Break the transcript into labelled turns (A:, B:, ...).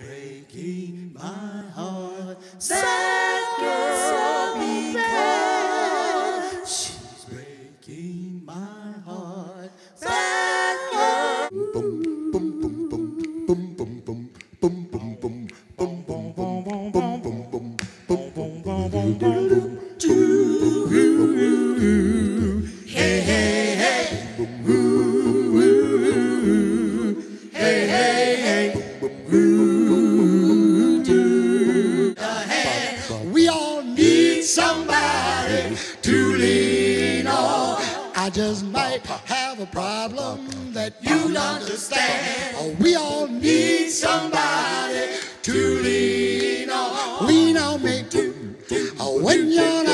A: breaking my heart. Sad girl, because she's breaking my heart. Sad girl. Need somebody to lean on. I just might have a problem that you understand. Oh, we all need somebody to lean on. Lean on me oh, when you're